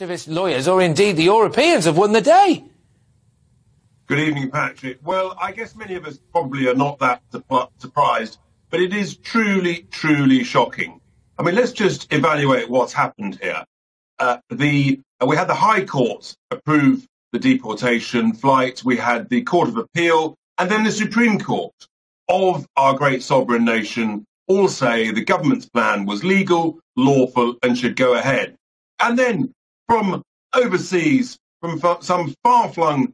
activist lawyers, or indeed the Europeans, have won the day. Good evening, Patrick. Well, I guess many of us probably are not that surprised, but it is truly, truly shocking. I mean, let's just evaluate what's happened here. Uh, the uh, we had the High Court approve the deportation flight. We had the Court of Appeal, and then the Supreme Court of our great sovereign nation all say the government's plan was legal, lawful, and should go ahead. And then from overseas, from some far-flung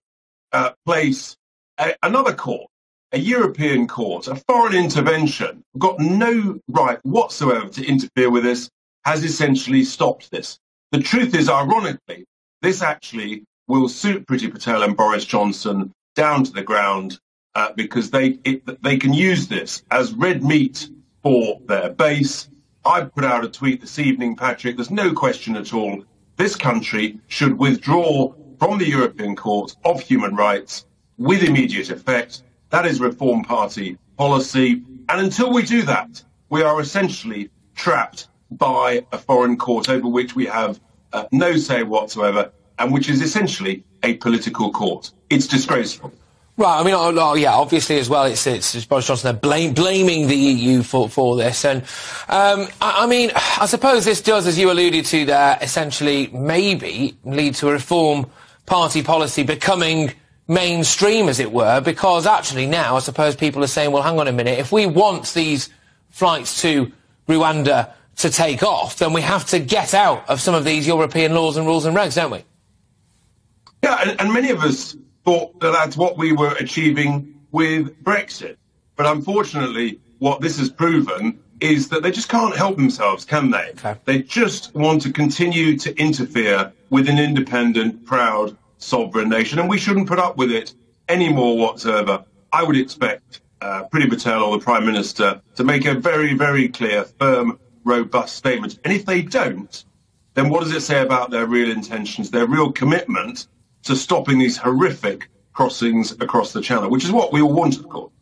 uh, place, a, another court, a European court, a foreign intervention, got no right whatsoever to interfere with this, has essentially stopped this. The truth is, ironically, this actually will suit Priti Patel and Boris Johnson down to the ground uh, because they it, they can use this as red meat for their base. I put out a tweet this evening, Patrick. There's no question at all. This country should withdraw from the European Court of Human Rights with immediate effect. That is Reform Party policy. And until we do that, we are essentially trapped by a foreign court over which we have uh, no say whatsoever and which is essentially a political court. It's disgraceful. Right, I mean, oh, oh, yeah, obviously as well, it's, it's, it's Boris Johnson blame, blaming the EU for, for this. And, um, I, I, mean, I suppose this does, as you alluded to there, essentially maybe lead to a reform party policy becoming mainstream, as it were, because actually now I suppose people are saying, well, hang on a minute, if we want these flights to Rwanda to take off, then we have to get out of some of these European laws and rules and regs, don't we? Yeah, and, and many of us thought that that's what we were achieving with Brexit. But unfortunately, what this has proven is that they just can't help themselves, can they? Okay. They just want to continue to interfere with an independent, proud, sovereign nation, and we shouldn't put up with it anymore whatsoever. I would expect uh, Priti Patel or the Prime Minister to make a very, very clear, firm, robust statement. And if they don't, then what does it say about their real intentions, their real commitment to stopping these horrific crossings across the channel, which is what we all want, of course?